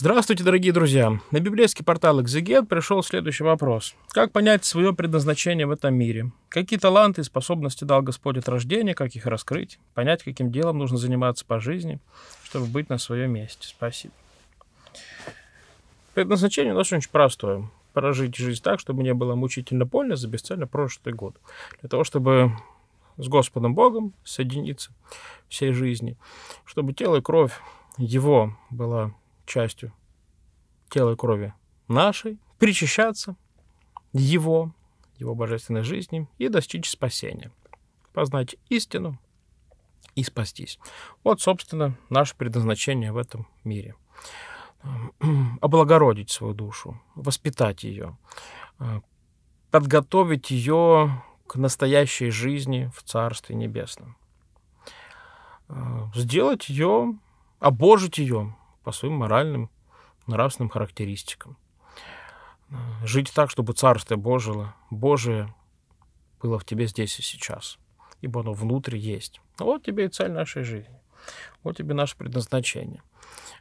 Здравствуйте, дорогие друзья! На библейский портал «Экзегет» пришел следующий вопрос. Как понять свое предназначение в этом мире? Какие таланты и способности дал Господь от рождения, как их раскрыть? Понять, каким делом нужно заниматься по жизни, чтобы быть на своем месте? Спасибо. Предназначение у нас очень простое. Прожить жизнь так, чтобы не было мучительно больно за бесцельно прожитый год. Для того, чтобы с Господом Богом соединиться всей жизни, чтобы тело и кровь Его была частью тела и крови нашей, причащаться Его, Его божественной жизни и достичь спасения, познать истину и спастись. Вот, собственно, наше предназначение в этом мире. Облагородить свою душу, воспитать ее, подготовить ее к настоящей жизни в Царстве Небесном. Сделать ее, обожить ее по своим моральным, нравственным характеристикам. Жить так, чтобы Царствие Божие, Божие было в тебе здесь и сейчас, ибо оно внутрь есть. Вот тебе и цель нашей жизни. Вот тебе наше предназначение.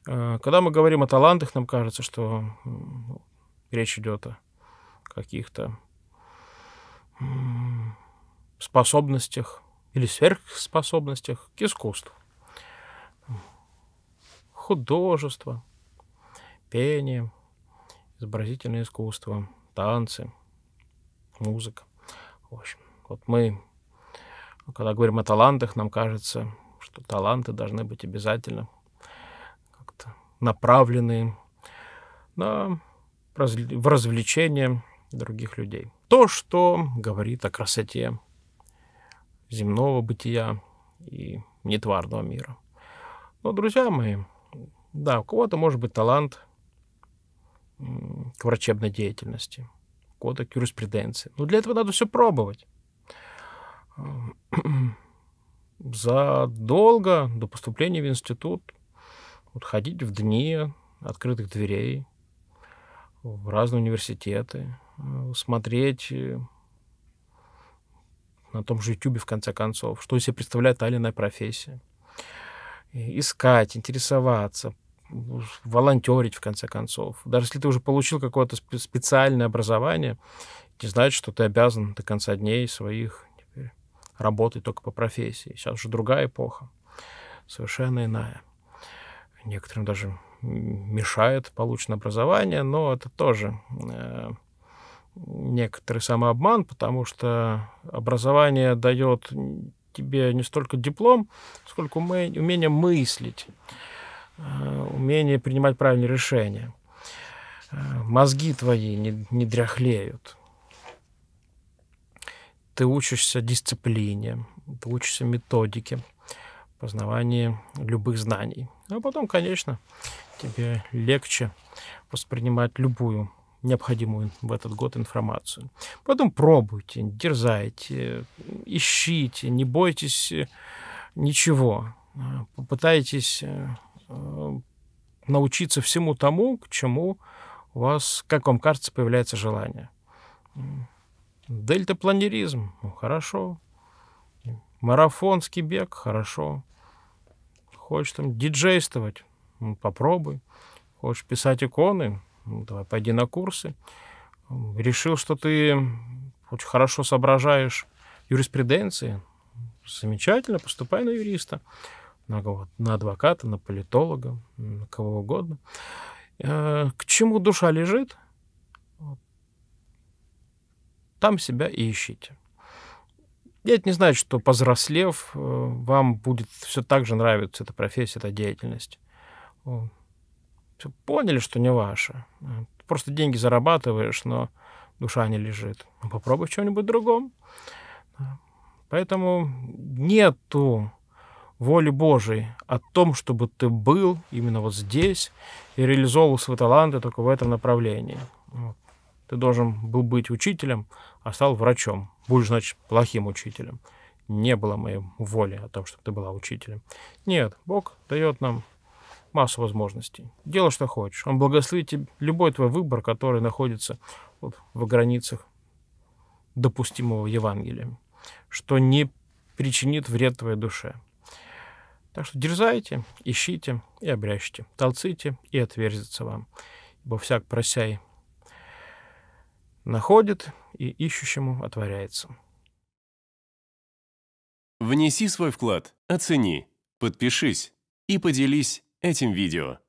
Э, когда мы говорим о талантах, нам кажется, что речь идет о каких-то способностях или сверхспособностях к искусству художество, пение, изобразительное искусство, танцы, музыка. В общем, вот мы, когда говорим о талантах, нам кажется, что таланты должны быть обязательно как-то направлены на, в развлечение других людей. То, что говорит о красоте земного бытия и нетварного мира. Но, друзья мои, да, у кого-то может быть талант к врачебной деятельности, у кого-то к юриспруденции. Но для этого надо все пробовать. Задолго до поступления в институт вот, ходить в дни открытых дверей в разные университеты, смотреть э, на том же YouTube, в конце концов, что из себя представляет та или иная профессия искать, интересоваться, волонтерить, в конце концов. Даже если ты уже получил какое-то специальное образование, не значит, что ты обязан до конца дней своих теперь работать только по профессии. Сейчас уже другая эпоха, совершенно иная. Некоторым даже мешает полученное образование, но это тоже э, некоторый самообман, потому что образование дает тебе не столько диплом, сколько умение мыслить, э, умение принимать правильные решения. Э, мозги твои не, не дряхлеют. Ты учишься дисциплине, ты учишься методике, познавании любых знаний. А потом, конечно, тебе легче воспринимать любую необходимую в этот год информацию. Потом пробуйте, дерзайте, ищите, не бойтесь э, ничего. Попытайтесь э, э, научиться всему тому, к чему у вас, как вам кажется, появляется желание. Дельтапланеризм, ну, хорошо. Марафонский бег, хорошо. Хочешь там диджействовать, ну, попробуй. Хочешь писать иконы, ну, давай, пойди на курсы. Решил, что ты очень хорошо соображаешь юриспруденции. Замечательно, поступай на юриста, на, на адвоката, на политолога, на кого угодно. Э, к чему душа лежит, там себя и ищите. И это не значит, что повзрослев, э, вам будет все так же нравиться эта профессия, эта деятельность поняли, что не ваше. Просто деньги зарабатываешь, но душа не лежит. Ну, попробуй в чем-нибудь другом. Поэтому нету воли Божией о том, чтобы ты был именно вот здесь и реализовывал свои таланты только в этом направлении. Вот. Ты должен был быть учителем, а стал врачом. Будешь, значит, плохим учителем. Не было моей воли о том, чтобы ты была учителем. Нет, Бог дает нам массу возможностей. Делай, что хочешь. Он благословит тебе любой твой выбор, который находится вот в границах допустимого Евангелия, что не причинит вред твоей душе. Так что дерзайте, ищите и обрящите, толците и отверзится вам. Ибо всяк просяй находит, и ищущему отворяется. Внеси свой вклад, оцени, подпишись и поделись этим видео.